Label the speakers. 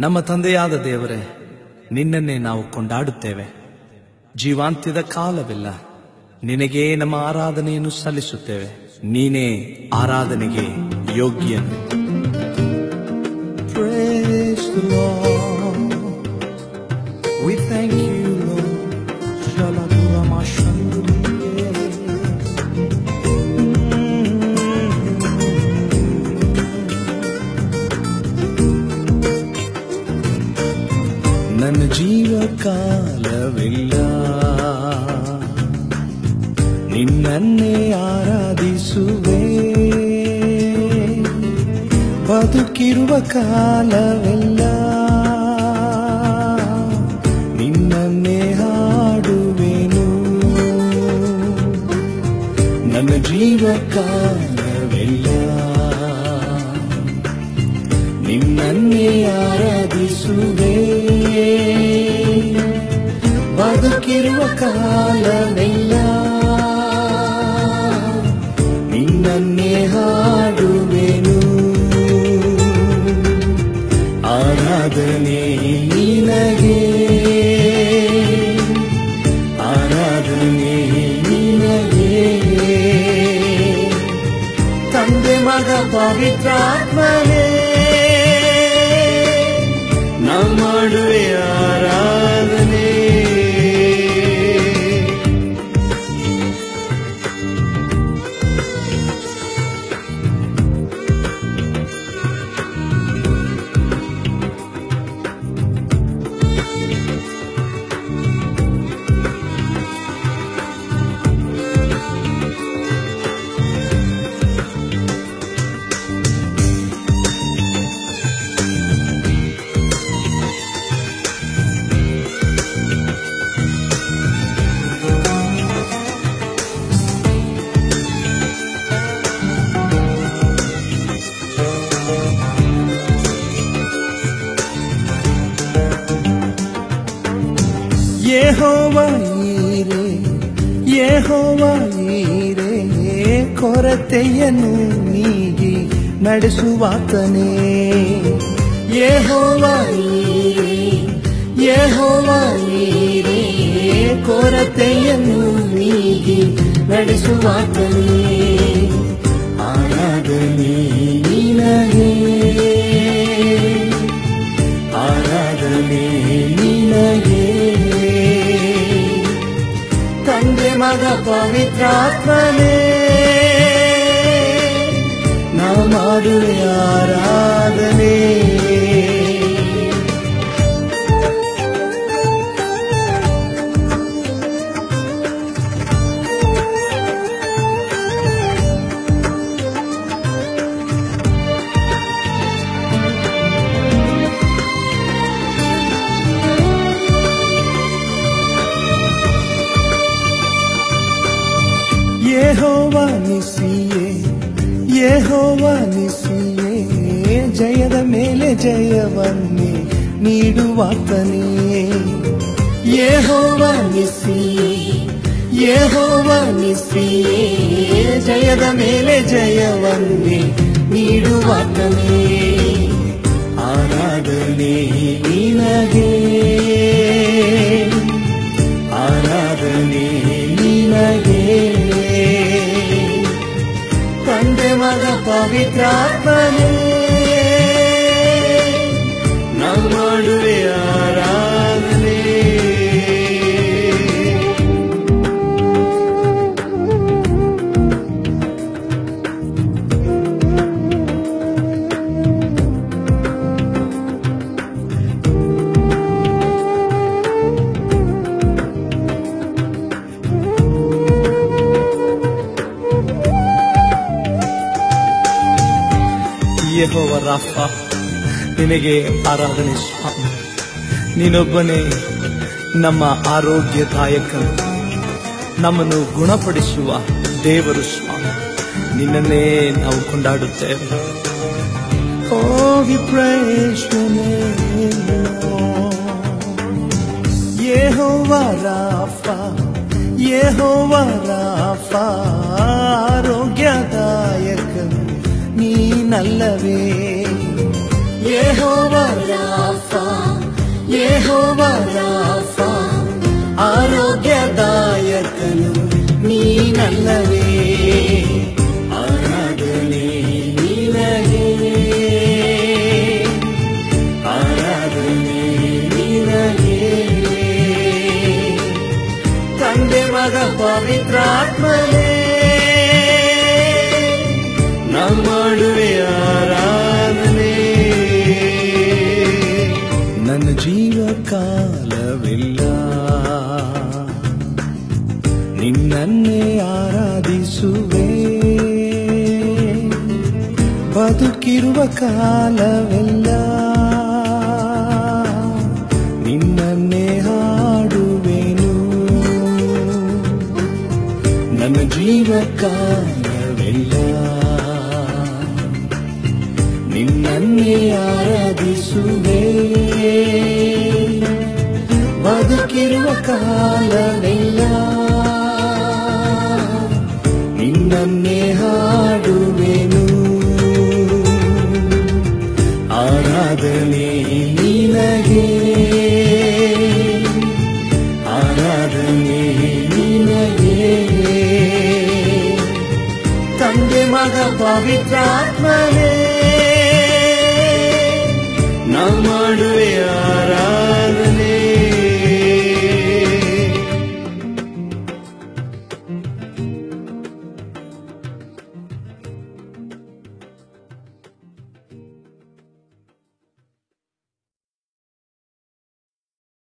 Speaker 1: ನಮ್ಮ ತಂದೆಯಾದ ದೇವರೇ, ನಿನ್ನನ್ನೇ ನಾವು ಕೊಂಡಾಡುತ್ತೇವೆ. ಜೀವಾಂತ್ಯದ ಕಾಲವಿಲ್ಲ. ನಿನಗೇ ನಮ್ಮ ಆರಾಧನೆಯನ್ನು ಸಲ್ಲಿಸುತ್ತೇವೆ. ನೀನೇ ಆರಾಧನೆಗೆ ಯೋಗ್ಯನು. ಕಾಲವಿಲ್ಲ. ನಿನ್ನನ್ನೇ ಆರಾಧಿಸುವೆ. ಬದುಕಿರುವ ಕಾಲವಿಲ್ಲ. ನಿನ್ನನ್ನೇ ಹಾಡುವೆನು. ನನ್ನ ಜೀವ ಕಾಲವಿಲ್ಲ. ನಿನ್ನನ್ನೇ ಆರಾಧಿಸುವೆ. ಬದುಕಿರುವ ಕಾಲವೆಲ್ಲ ನಿನ್ನನ್ನೇ ಹಾಡುವೆನು. ಆರಾಧನೆ ನಿನಗೆ. ಆರಾಧನೆ ನಿನಗೆ. ತಂದೆ ಮಗ ಪವಿತ್ರಾತ್ಮನೇ ಯೆಹೋವ ಈರೆ ಯೆಹೋವ ಈರೆ ಕೊರತೆಯನ್ನು ನೀಗಿ ನಡೆಸುವಾತನೇ. ಯೆಹೋವ ಈರೆ ಯೆಹೋವ ಈರೆ ಕೊರತೆಯನ್ನು ನೀಗಿ ನಡೆಸುವಾತನೇ. ಆರಾಧನೆ ನಿನಗೆ ಆರಾಧನೆ ನಿನಗೆ. ತಂದೆ ಮಗ ಪವಿತ್ರಾತ್ಮನೇ ನಾವು ಮಾಡುವೆ ಯೆಹೋವ ನಿಸಿಯೇ ಜಯದ ಮೇಲೆ ಜಯವನ್ನೇ ನೀಡುವಾತನೇ ಯೆಹೋವ ನಿಸಿಯೇ ಯೆಹೋವ ನಿಸಿಯೇ ಜಯದ ಮೇಲೆ ಜಯವನ್ನೇ ನೀಡುವಾತನೇ ಆರಾಧನೆ ನಿನಗೆ पवित्रात्मने। ಯೆಹೋವ ರಾಫ, ನಿನಗೆ ಆರಾಧನೆ ಸ್ವಾಮಿ. ನೀನೊಬ್ಬನೇ ನಮ್ಮ ಆರೋಗ್ಯದಾಯಕನು. ನಮ್ಮನ್ನು ಗುಣಪಡಿಸುವ ದೇವರು ಸ್ವಾಮಿ. ನಿನ್ನನ್ನೇ ನಾವು ಕೊಂಡಾಡುತ್ತೇವೆ. ಯೆಹೋವ ರಾಫ ಯೆಹೋವ ರಾಫ. ಆರೋಗ್ಯದಾಯಕ ನೀನಲ್ಲವೇ ಯೆಹೋವ ರಾಫ ಯೆಹೋವರಾಫ ಆರೋಗ್ಯದಾಯಕನು ನೀನಲ್ಲವೇ ಆರಾಧನೆ ನಿನಗೆ ಪವಿತ್ರಾತ್ಮನೇ ನಮ್ಮಡುವೆ ಆರಾಧನೆ. ನನ್ನ ಜೀವ ಕಾಲವಿಲ್ಲ ನಿನ್ನನ್ನೇ ಆರಾಧಿಸುವೆ. ಬದುಕಿರುವ ಕಾಲವೆಲ್ಲ ನಿನ್ನನ್ನೇ ಆರಾಧಿಸುವೆ. ಬದುಕಿರುವ ಕಾಲವೆಲ್ಲ ನಿನ್ನನ್ನೇ ಹಾಡುವೆನು. ಆರಾಧನೆ ನಿನಗೆ. ಆರಾಧನೆ ನಿನಗೆ. ತಂದೆ ಮಗ ಪವಿತ್ರಾತ್ಮನೇ. ನಮ್ಮಡುವೆ